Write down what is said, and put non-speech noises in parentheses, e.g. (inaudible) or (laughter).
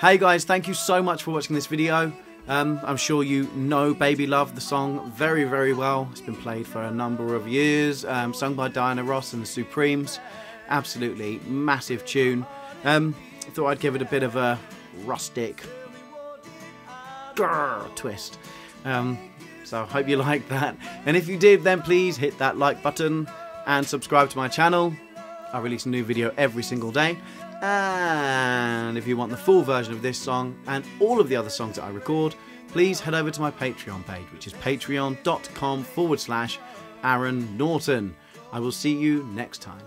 Hey guys, thank you so much for watching this video. Um, I'm sure you know Baby Love, the song, very, very well. It's been played for a number of years, um, sung by Diana Ross and the Supremes. Absolutely massive tune. Um, I thought I'd give it a bit of a rustic grrr twist. Um, so I hope you (laughs) liked that. And if you did, then please hit that like button and subscribe to my channel. I release a new video every single day. And if you want the full version of this song and all of the other songs that I record, please head over to my Patreon page, which is patreon.com forward slash Aaron Norton. I will see you next time.